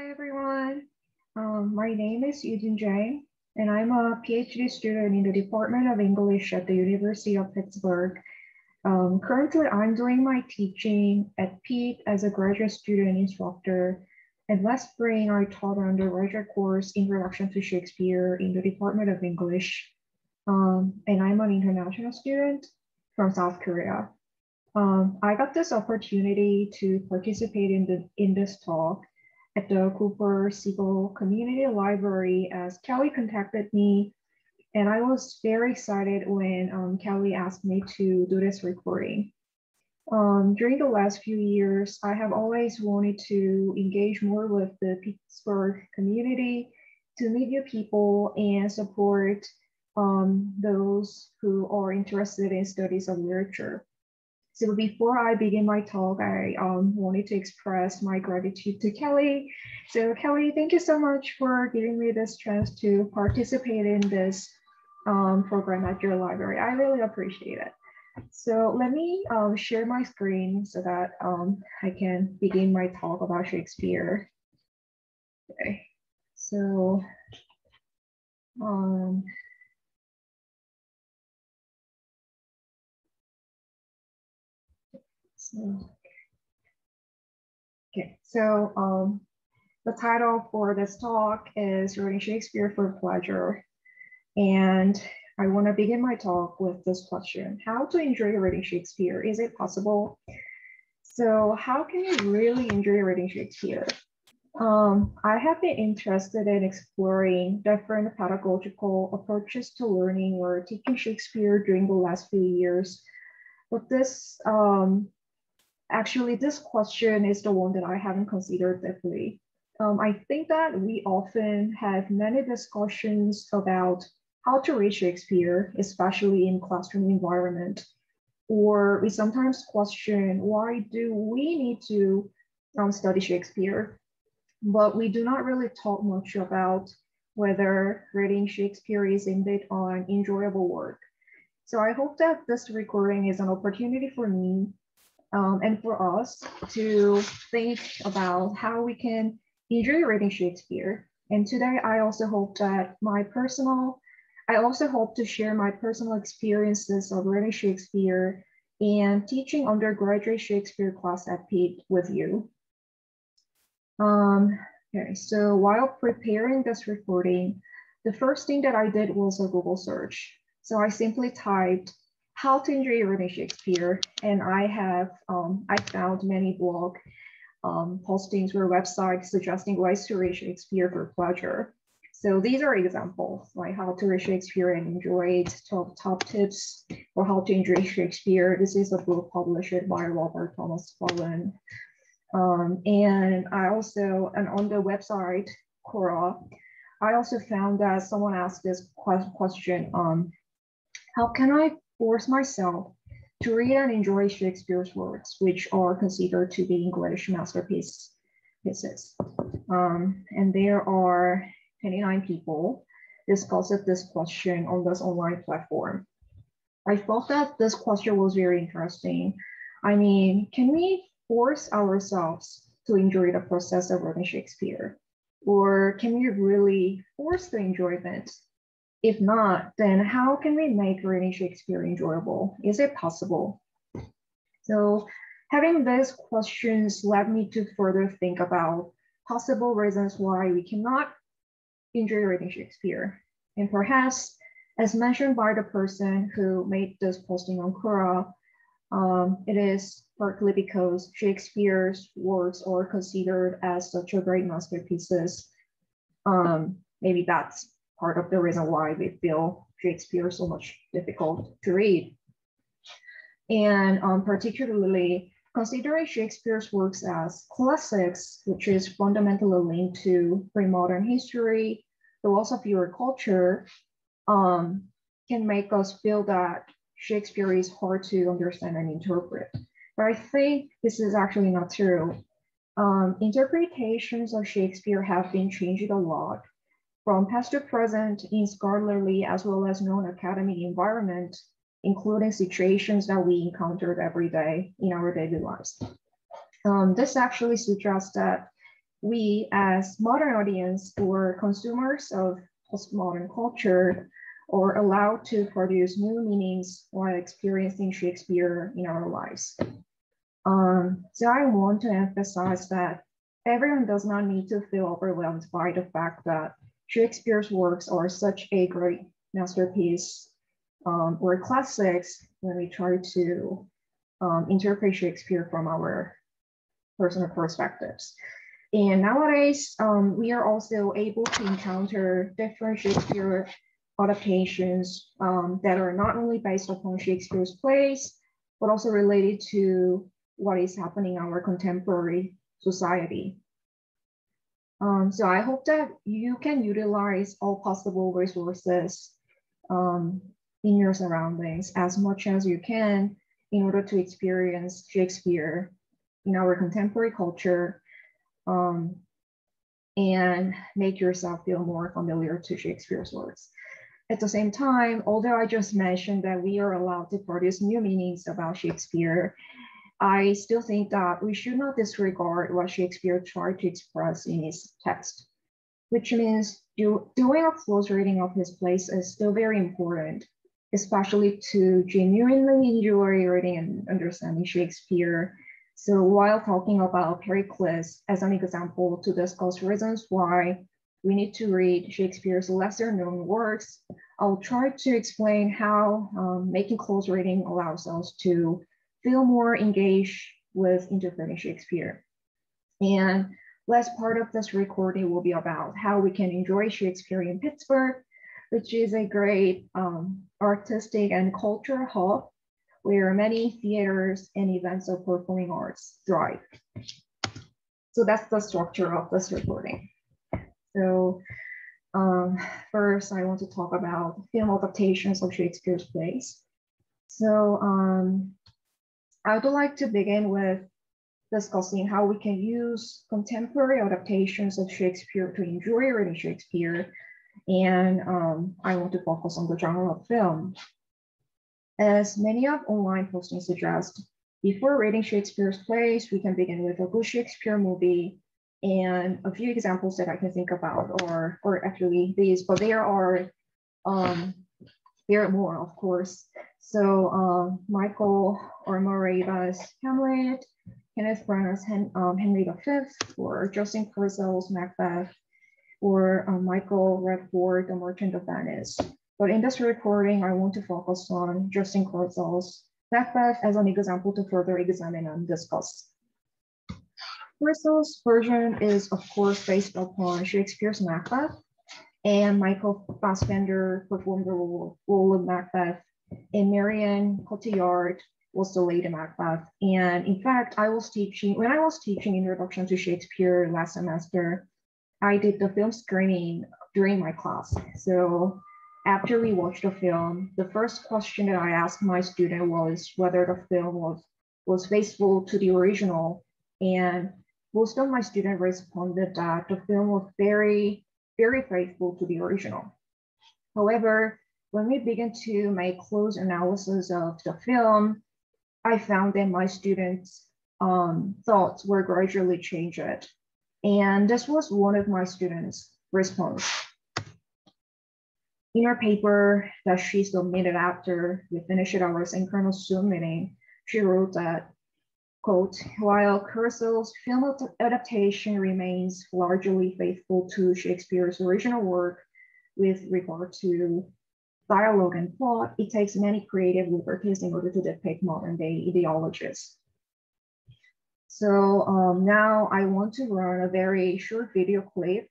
Hi, everyone. Um, my name is Yujin Jang, and I'm a PhD student in the Department of English at the University of Pittsburgh. Um, currently, I'm doing my teaching at Pitt as a graduate student instructor. And last spring, I taught an undergraduate course, Introduction to Shakespeare, in the Department of English. Um, and I'm an international student from South Korea. Um, I got this opportunity to participate in, the, in this talk at the Cooper Siegel Community Library as Kelly contacted me. And I was very excited when um, Kelly asked me to do this recording. Um, during the last few years, I have always wanted to engage more with the Pittsburgh community, to meet new people and support um, those who are interested in studies of literature. So before I begin my talk, I um, wanted to express my gratitude to Kelly. So Kelly, thank you so much for giving me this chance to participate in this um, program at your library. I really appreciate it. So let me um, share my screen so that um, I can begin my talk about Shakespeare. Okay, so um, okay, so um, the title for this talk is Reading Shakespeare for Pleasure. And I want to begin my talk with this question How to enjoy reading Shakespeare? Is it possible? So, how can you really enjoy reading Shakespeare? Um, I have been interested in exploring different pedagogical approaches to learning or teaching Shakespeare during the last few years. But this um, Actually, this question is the one that I haven't considered deeply. Um, I think that we often have many discussions about how to read Shakespeare, especially in classroom environment. Or we sometimes question why do we need to um, study Shakespeare? But we do not really talk much about whether reading Shakespeare is indeed an enjoyable work. So I hope that this recording is an opportunity for me um, and for us to think about how we can enjoy reading Shakespeare. And today I also hope that my personal, I also hope to share my personal experiences of reading Shakespeare and teaching undergraduate Shakespeare class at Pitt with you. Um, okay, so while preparing this recording, the first thing that I did was a Google search. So I simply typed how to enjoy reading Shakespeare. And I have, um, I found many blog um, postings or websites suggesting ways to read Shakespeare for pleasure. So these are examples, like how to read Shakespeare and enjoy it, 12 top tips for how to enjoy Shakespeare. This is a book published by Robert Thomas Fallon. Um, and I also, and on the website, Quora, I also found that someone asked this question, um, how can I force myself to read and enjoy Shakespeare's works, which are considered to be English masterpieces. Um, and there are 29 people discussed this question on this online platform. I thought that this question was very interesting. I mean, can we force ourselves to enjoy the process of reading Shakespeare? Or can we really force the enjoyment if not, then how can we make reading Shakespeare enjoyable? Is it possible? So having these questions led me to further think about possible reasons why we cannot enjoy reading Shakespeare. And perhaps, as mentioned by the person who made this posting on Quora, um, it is partly because Shakespeare's works are considered as such a great masterpieces. Um, maybe that's part of the reason why we feel Shakespeare so much difficult to read. And um, particularly considering Shakespeare's works as classics, which is fundamentally linked to pre-modern history, philosophy or culture, um, can make us feel that Shakespeare is hard to understand and interpret. But I think this is actually not true. Um, interpretations of Shakespeare have been changed a lot from past to present in scholarly as well as non-academic environment, including situations that we encountered every day in our daily lives. Um, this actually suggests that we as modern audience or consumers of postmodern culture are allowed to produce new meanings while experiencing Shakespeare in our lives. Um, so I want to emphasize that everyone does not need to feel overwhelmed by the fact that Shakespeare's works are such a great masterpiece um, or classics when we try to um, interpret Shakespeare from our personal perspectives. And nowadays, um, we are also able to encounter different Shakespeare adaptations um, that are not only based upon Shakespeare's plays, but also related to what is happening in our contemporary society. Um, so I hope that you can utilize all possible resources um, in your surroundings as much as you can in order to experience Shakespeare in our contemporary culture um, and make yourself feel more familiar to Shakespeare's works. At the same time, although I just mentioned that we are allowed to produce new meanings about Shakespeare, I still think that we should not disregard what Shakespeare tried to express in his text, which means do, doing a close reading of his plays is still very important especially to genuinely enjoy reading and understanding Shakespeare. So while talking about Pericles as an example to discuss reasons why we need to read Shakespeare's lesser known works, I'll try to explain how um, making close reading allows us to feel more engaged with interpreting Shakespeare. And last part of this recording will be about how we can enjoy Shakespeare in Pittsburgh which is a great um, artistic and cultural hub where many theaters and events of performing arts thrive. So that's the structure of this recording. So um, first, I want to talk about film adaptations of Shakespeare's plays. So um, I would like to begin with discussing how we can use contemporary adaptations of Shakespeare to enjoy reading Shakespeare and um, I want to focus on the genre of film. As many of online postings suggest, before reading Shakespeare's plays, we can begin with a good Shakespeare movie. And a few examples that I can think about are, or actually these, but there are, um, there are more, of course. So um, Michael Almereyda's Hamlet, Kenneth Branagh's Hen um, Henry V, or Justin Kurzel's Macbeth, or uh, Michael Radford, The Merchant of Venice. But in this recording, I want to focus on Justin Kurzel's Macbeth as an example to further examine and discuss. Kurzel's version is, of course, based upon Shakespeare's Macbeth, and Michael Fassbender performed the role of Macbeth, and Marion Cotillard was the lady Macbeth. And in fact, I was teaching, when I was teaching Introduction to Shakespeare last semester, I did the film screening during my class. So after we watched the film, the first question that I asked my student was whether the film was, was faithful to the original. And most of my students responded that the film was very, very faithful to the original. However, when we began to make close analysis of the film, I found that my students' um, thoughts were gradually changed and this was one of my students' response. In her paper that she submitted after we finished our synchronous Zoom meeting, she wrote that, quote, while Kurzel's film adaptation remains largely faithful to Shakespeare's original work with regard to dialogue and plot, it takes many creative liberties in order to depict modern day ideologies. So um, now I want to run a very short video clip,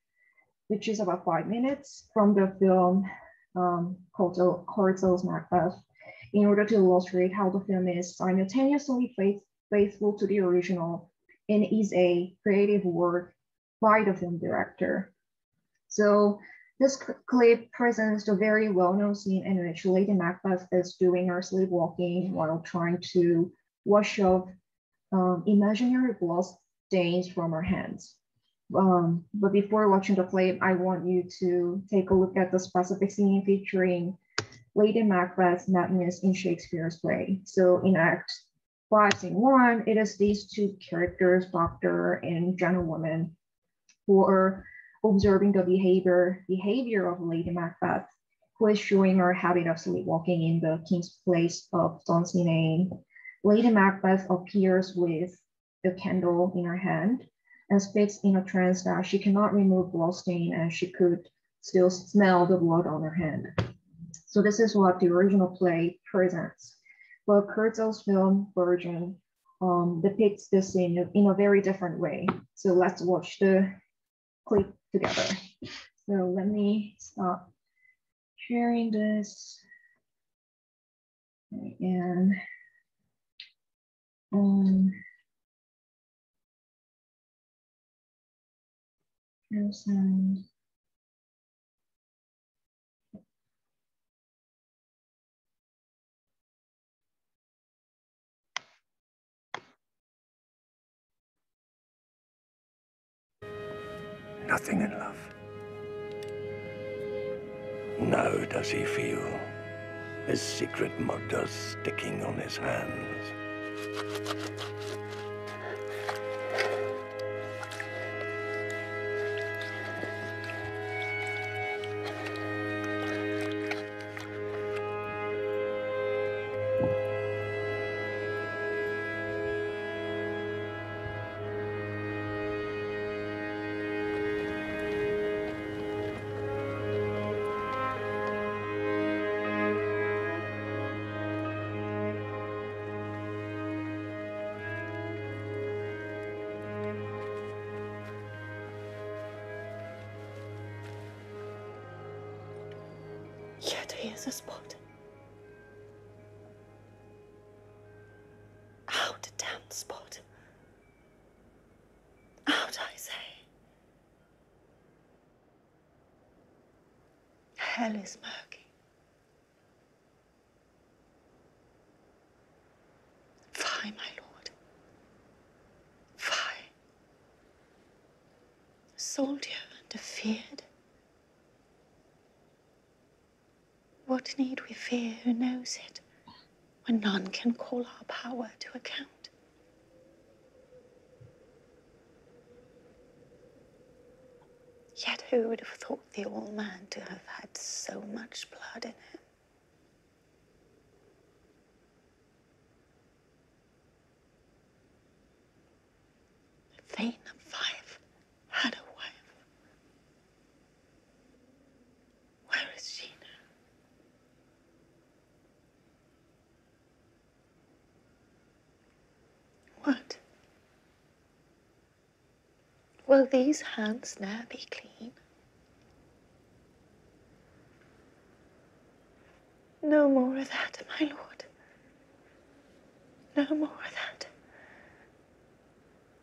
which is about five minutes from the film um, Kurzel's Macbeth, in order to illustrate how the film is simultaneously faith, faithful to the original and is a creative work by the film director. So this clip presents the very well-known scene in which Lady Macbeth is doing her sleepwalking while trying to wash off um, imaginary blood stains from her hands. Um, but before watching the play, I want you to take a look at the specific scene featuring Lady Macbeth's madness in Shakespeare's play. So in Act 5, Scene 1, it is these two characters, doctor and gentlewoman, for observing the behavior behavior of Lady Macbeth, who is showing her habit of sleepwalking in the king's place of Dunsinane. Lady Macbeth appears with the candle in her hand and speaks in a trance that she cannot remove blood stain and she could still smell the blood on her hand. So this is what the original play presents. But Kurzel's film version um, depicts this in, in a very different way. So let's watch the clip together. So let me stop sharing this. And um, and Nothing in love. Now does he feel his secret murder sticking on his hands. Hell is murky. Fie, my lord. Fie. A soldier and afeard. What need we fear who knows it, when none can call our power to account? Who would have thought the old man to have had so much blood in him? The Thane of Fife had a wife. Where is she now? What? Will these hands ne'er be clean? No more of that, my lord. No more of that.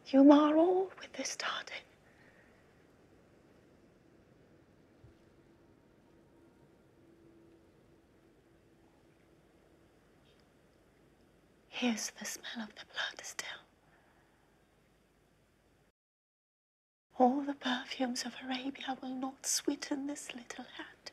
You mar all with this starting. Here's the smell of the blood still. All the perfumes of Arabia will not sweeten this little hand.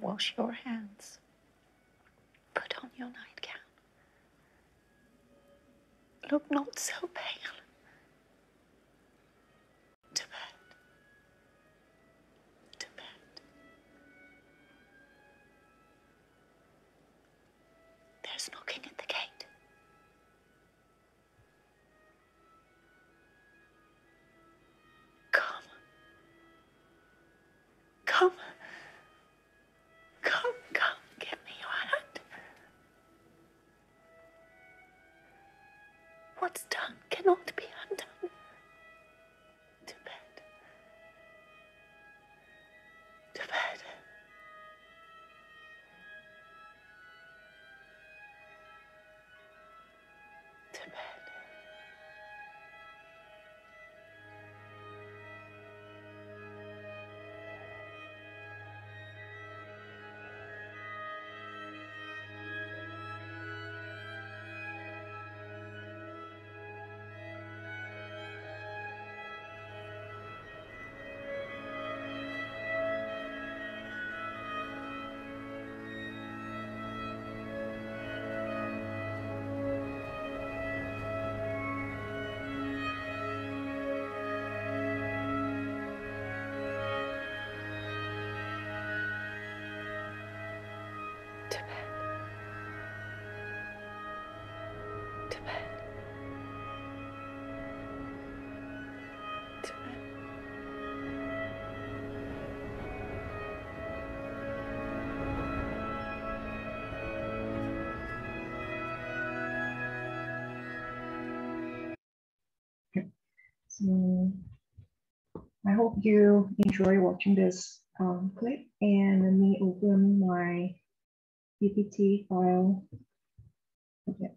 Wash your hands. Put on your nightgown. Look not so pale. Knocking at the to bed, to bed, to bed. Okay. So I hope you enjoy watching this um, clip and let me open my PPT file. Okay.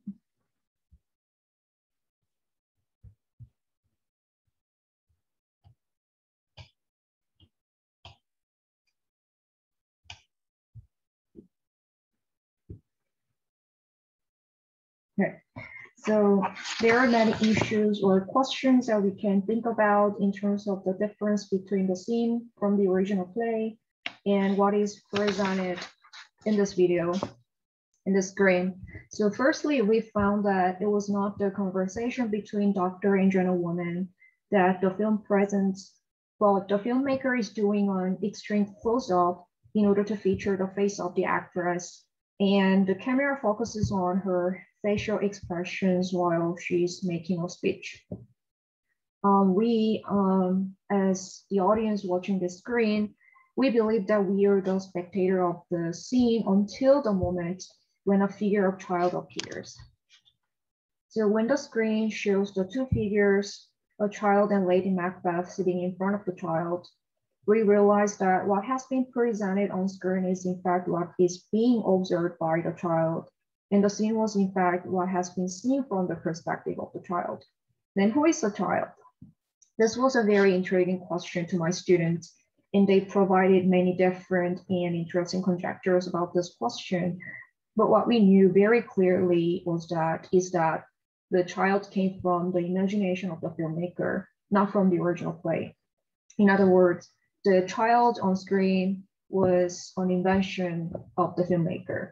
Okay. So there are many issues or questions that we can think about in terms of the difference between the scene from the original play and what is presented in this video, in the screen. So firstly, we found that it was not the conversation between doctor and gentlewoman that the film presents, but the filmmaker is doing an extreme close-up in order to feature the face of the actress. And the camera focuses on her facial expressions while she's making a speech. Um, we, um, as the audience watching the screen, we believe that we are the spectator of the scene until the moment when a figure of child appears. So when the screen shows the two figures, a child and Lady Macbeth sitting in front of the child, we realize that what has been presented on screen is in fact what is being observed by the child and the scene was in fact what has been seen from the perspective of the child. Then who is the child? This was a very intriguing question to my students, and they provided many different and interesting conjectures about this question. But what we knew very clearly was that is that the child came from the imagination of the filmmaker, not from the original play. In other words, the child on screen was an invention of the filmmaker.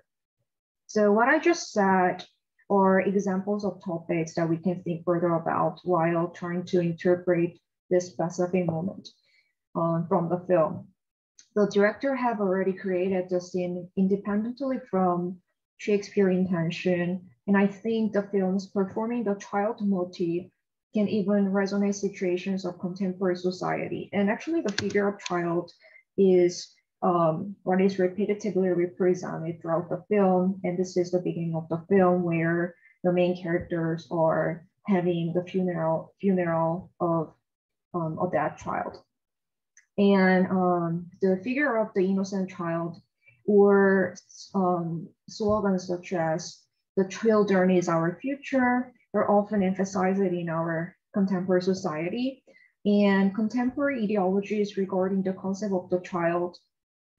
So what I just said are examples of topics that we can think further about while trying to interpret this specific moment from the film. The director have already created the scene independently from Shakespeare intention, and I think the films performing the child motif can even resonate situations of contemporary society. And actually the figure of child is um, what is repetitively represented throughout the film. And this is the beginning of the film where the main characters are having the funeral funeral of, um, of that child. And um, the figure of the innocent child or um, slogans such as the children is our future are often emphasized in our contemporary society. And contemporary ideologies regarding the concept of the child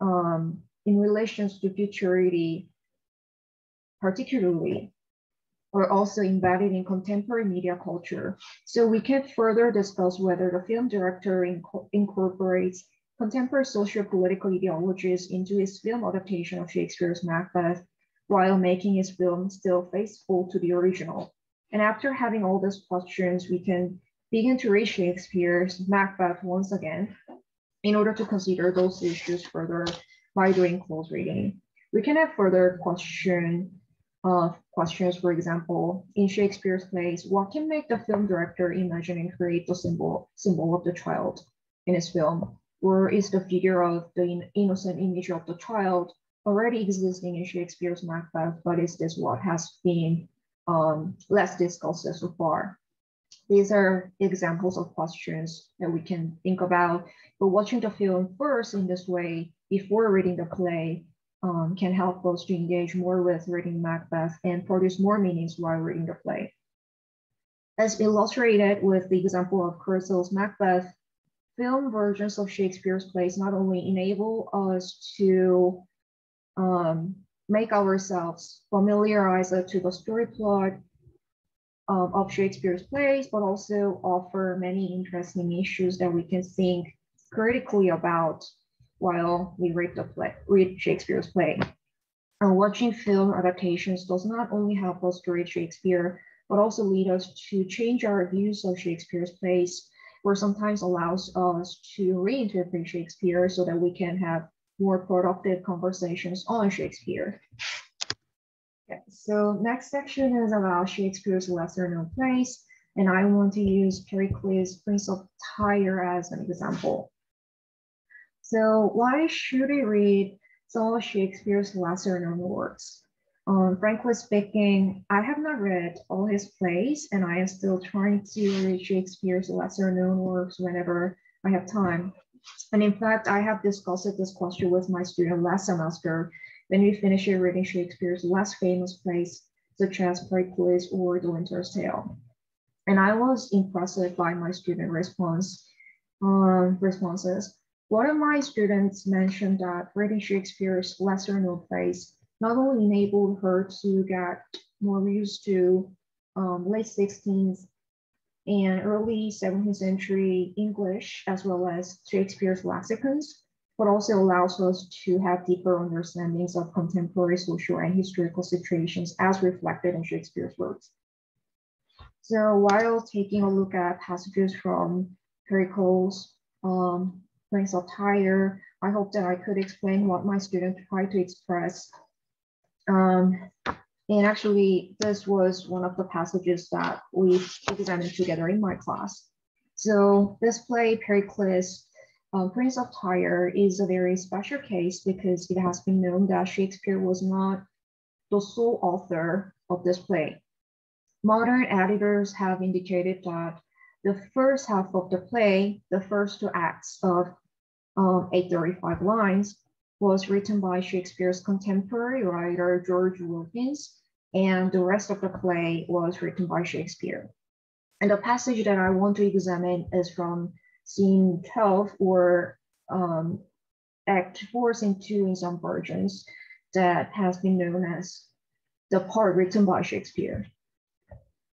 um, in relations to futurity, particularly, are also embedded in contemporary media culture. So we can further discuss whether the film director inc incorporates contemporary socio-political ideologies into his film adaptation of Shakespeare's Macbeth while making his film still faithful to the original. And after having all these questions, we can begin to read Shakespeare's Macbeth once again in order to consider those issues further by doing close reading. We can have further question uh, questions, for example, in Shakespeare's plays, what can make the film director imagine and create the symbol, symbol of the child in his film? Or is the figure of the innocent image of the child already existing in Shakespeare's Macbeth, but is this what has been um, less discussed so far? These are examples of questions that we can think about, but watching the film first in this way before reading the play um, can help us to engage more with reading Macbeth and produce more meanings while reading the play. As illustrated with the example of Kurzel's Macbeth, film versions of Shakespeare's plays not only enable us to um, make ourselves familiarize to the story plot um, of Shakespeare's plays, but also offer many interesting issues that we can think critically about while we read the play, read Shakespeare's play. And watching film adaptations does not only help us to read Shakespeare, but also lead us to change our views of Shakespeare's plays, or sometimes allows us to reinterpret Shakespeare so that we can have more productive conversations on Shakespeare. Okay, so next section is about Shakespeare's lesser known plays, and I want to use Pericles' Prince of Tyre as an example. So why should we read some of Shakespeare's lesser known works? Um, frankly speaking, I have not read all his plays and I am still trying to read Shakespeare's lesser known works whenever I have time. And in fact, I have discussed this question with my student last semester when we finished reading Shakespeare's less famous plays, such as Pericles or The Winter's Tale. And I was impressed by my student response um, responses. One of my students mentioned that reading Shakespeare's lesser known plays not only enabled her to get more used to um, late 16th and early 17th century English, as well as Shakespeare's lexicons, but also allows us to have deeper understandings of contemporary social and historical situations as reflected in Shakespeare's works. So while taking a look at passages from Pericles, um, Prince of Tyre, I hope that I could explain what my students tried to express. Um, and actually, this was one of the passages that we examined together in my class. So this play, Pericles, um, Prince of Tyre, is a very special case because it has been known that Shakespeare was not the sole author of this play. Modern editors have indicated that the first half of the play, the first two acts of um, 835 lines, was written by Shakespeare's contemporary writer George Wilkins, and the rest of the play was written by Shakespeare. And the passage that I want to examine is from scene 12 or um, act 4, scene 2 in some versions that has been known as the part written by Shakespeare.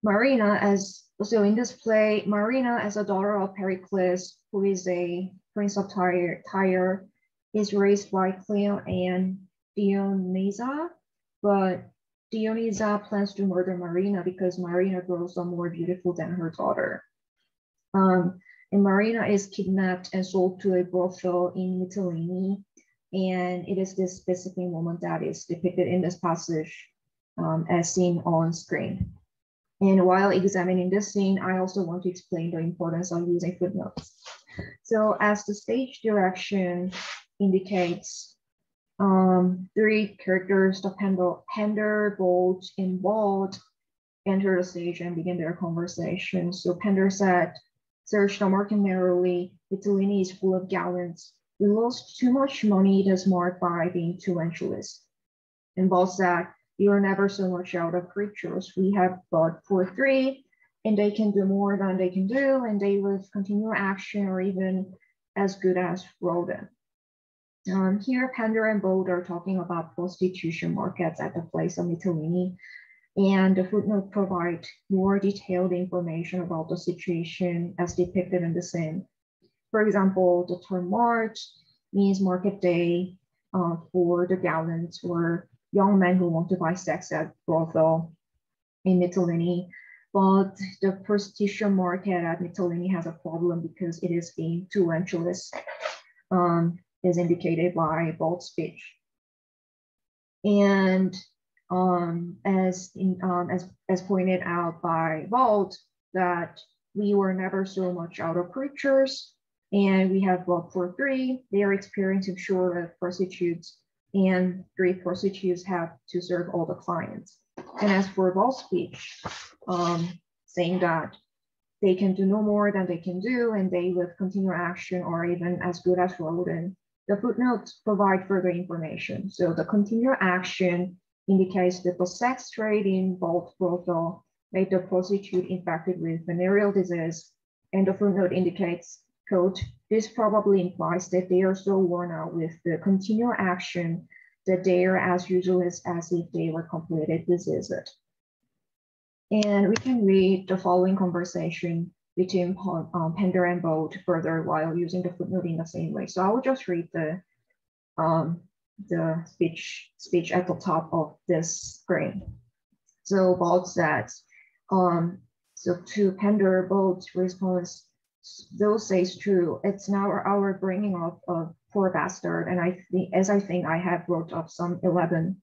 Marina, as so in this play, Marina, as a daughter of Pericles, who is a prince of Tyre, is raised by Cleon and Dionyza, but Dionyza plans to murder Marina because Marina grows up more beautiful than her daughter. Um, and Marina is kidnapped and sold to a brothel in Mytilene. And it is this specific moment that is depicted in this passage um, as seen on screen. And while examining this scene, I also want to explain the importance of using footnotes. So as the stage direction indicates, um, three characters, the Pender, Pender, Bolt, and Bawd, enter the stage and begin their conversation. So Pender said, Search the market narrowly, Mytilene is full of gallants. We lost too much money this mark by being too anxious. And Bawd said, you are never so much out of creatures. We have bought for three, and they can do more than they can do, and they with continual action or even as good as rodent. Um, here, Pender and Bold are talking about prostitution markets at the place of Mytilene, and the footnote provide more detailed information about the situation as depicted in the scene. For example, the term March means market day uh, for the gallants or young men who want to buy sex at brothel in Mytilene. But the prostitution market at Mytilene has a problem because it is being too lentiless, um, is indicated by bold speech. And um, as, in, um, as, as pointed out by Walt, that we were never so much out of creatures, and we have bought for three. They are experiencing sure of prostitutes and three prostitutes have to serve all the clients. And as for ball speech, um, saying that they can do no more than they can do, and they with continual action or even as good as rodent. The footnotes provide further information. So the continual action indicates that the sex trade in both brothel made the prostitute infected with venereal disease, and the footnote indicates Quote, this probably implies that they are so worn out with the continual action that they are as useless as if they were completed this visit. And we can read the following conversation between um, Pender and Bolt further while using the footnote in the same way. So I will just read the um, the speech speech at the top of this screen. So Bolt says, um, so to Pender, Bolt's response those says true. It's now our bringing up of poor bastard, and I think, as I think I have brought up some 11.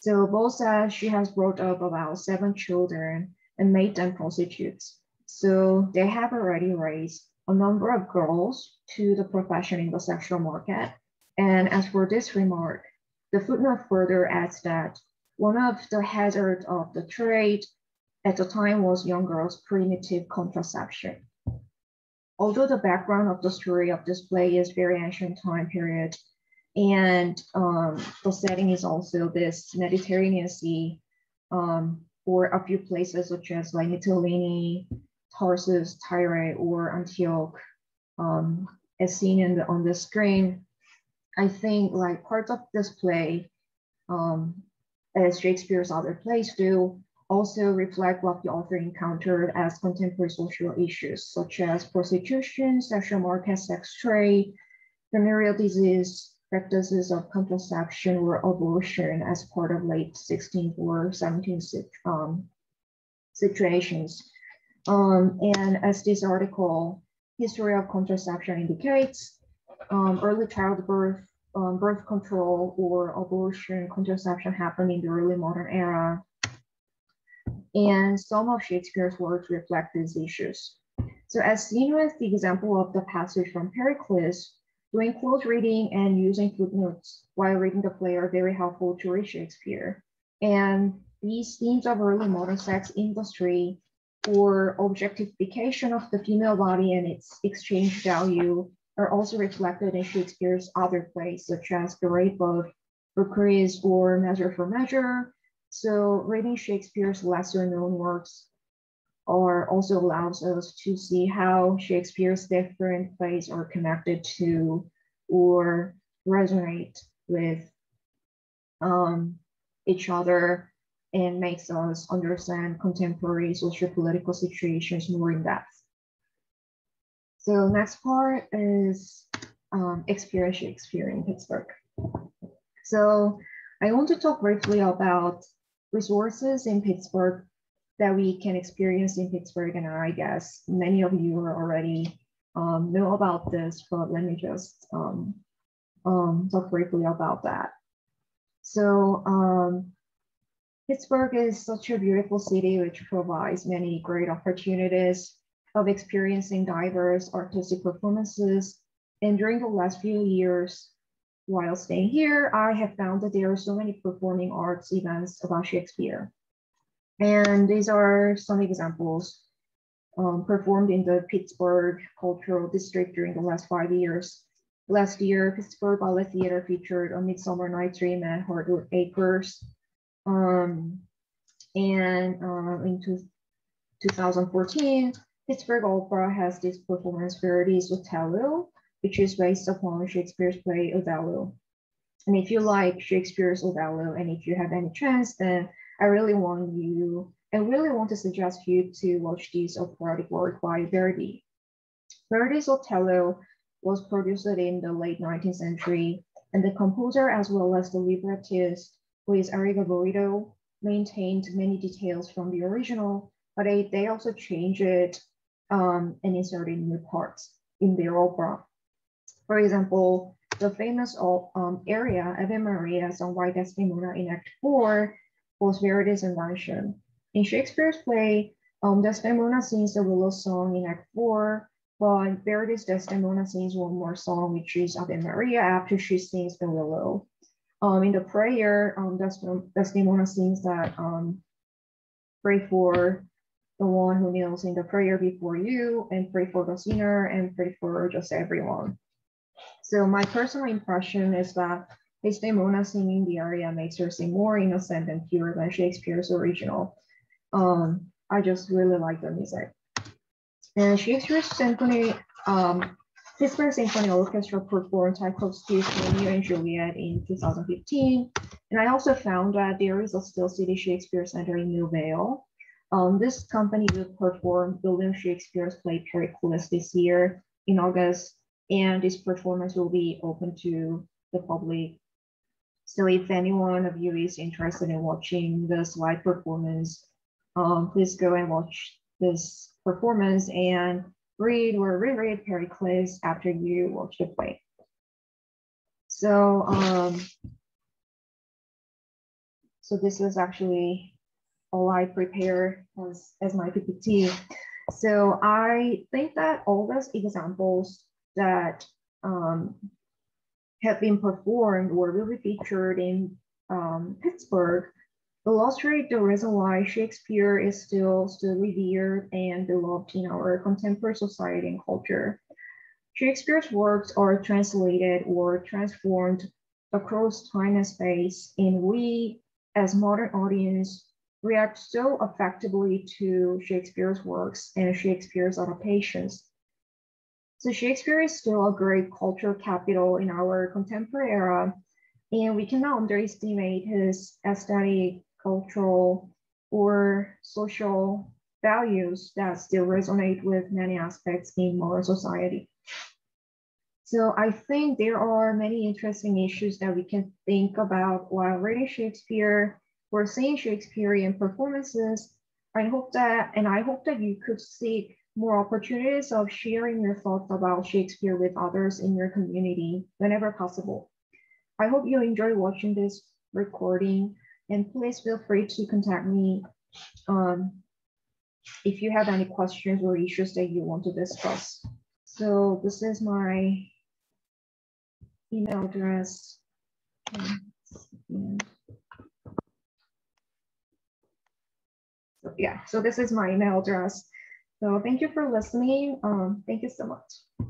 So Bo says she has brought up about seven children and made them prostitutes. So they have already raised a number of girls to the profession in the sexual market. And as for this remark, the footnote further adds that one of the hazards of the trade at the time was young girls' primitive contraception. Although the background of the story of this play is very ancient time period, and um, the setting is also this Mediterranean Sea, um, or a few places such as like Mytilene, Tarsus, Tyre, or Antioch, um, as seen in the, on the screen. I think like parts of this play, um, as Shakespeare's other plays do, also reflect what the author encountered as contemporary social issues, such as prostitution, sexual market, sex trade, venereal disease, practices of contraception or abortion as part of late 16th or 17th um, situations. Um, and as this article, History of Contraception indicates, um, early childbirth, um, birth control or abortion contraception happened in the early modern era. And some of Shakespeare's works reflect these issues. So as seen with the example of the passage from Pericles, Doing close reading and using footnotes while reading the play are very helpful to read Shakespeare. And these themes of early modern sex industry or objectification of the female body and its exchange value are also reflected in Shakespeare's other plays, such as The Rape of Lucrece or Measure for Measure. So reading Shakespeare's lesser known works or also allows us to see how Shakespeare's different plays are connected to or resonate with um, each other and makes us understand contemporary social political situations more in depth. So next part is um, experience Shakespeare in Pittsburgh. So I want to talk briefly about resources in Pittsburgh that we can experience in Pittsburgh. And I guess many of you already um, know about this, but let me just um, um, talk briefly about that. So um, Pittsburgh is such a beautiful city, which provides many great opportunities of experiencing diverse artistic performances. And during the last few years, while staying here, I have found that there are so many performing arts events about Shakespeare. And these are some examples um, performed in the Pittsburgh Cultural District during the last five years. Last year, Pittsburgh Ballet Theater featured A Midsummer Night's Dream at Hartwood Acres. Um, and uh, in two, 2014, Pittsburgh Opera has this performance Verdi's Othello, which is based upon Shakespeare's play Othello. And if you like Shakespeare's Othello, and if you have any chance, then I really want you, I really want to suggest you to watch this operatic work by Verdi. Verdi's Othello was produced in the late 19th century, and the composer as well as the librettist, who is Arrigo Boito, maintained many details from the original, but they, they also changed it um, and inserted new parts in their opera. For example, the famous um, area, Ave Maria, sung by Desdemona in Act 4, was Verdi's invention. In Shakespeare's play, um, Desdemona sings the Willow song in Act 4, but Verdi's Desdemona sings one more song, which is Ave Maria, after she sings the Willow. Um, in the prayer, um, Desdemona sings that um, pray for the one who kneels in the prayer before you, and pray for the sinner, and pray for just everyone. So my personal impression is that his Desdemona singing the aria makes her seem more innocent and pure than Shakespeare's original. Um, I just really like the music. And Shakespeare's symphony, um, Pittsburgh Symphony Orchestra performed Tchaikovsky's Romeo and Juliet in 2015. And I also found that there is a Steel City Shakespeare Center in New Vale. Um, this company will perform William Shakespeare's play Pericles this year in August, and this performance will be open to the public so if anyone of you is interested in watching this live performance, um, please go and watch this performance and read or reread Pericles after you watch the play. So, um, so this is actually all I prepare as, as my PPT. So I think that all those examples that um, have been performed or will be featured in um, Pittsburgh illustrate the reason why Shakespeare is still still revered and beloved in our contemporary society and culture. Shakespeare's works are translated or transformed across time and space, and we, as modern audience, react so effectively to Shakespeare's works and Shakespeare's adaptations. So Shakespeare is still a great cultural capital in our contemporary era, and we cannot underestimate his aesthetic, cultural, or social values that still resonate with many aspects in modern society. So I think there are many interesting issues that we can think about while reading Shakespeare or seeing Shakespearean performances. I hope that, and I hope that you could seek more opportunities of sharing your thoughts about Shakespeare with others in your community whenever possible. I hope you enjoy watching this recording and please feel free to contact me um, if you have any questions or issues that you want to discuss. So this is my email address. So yeah, so this is my email address. So thank you for listening. Um, thank you so much.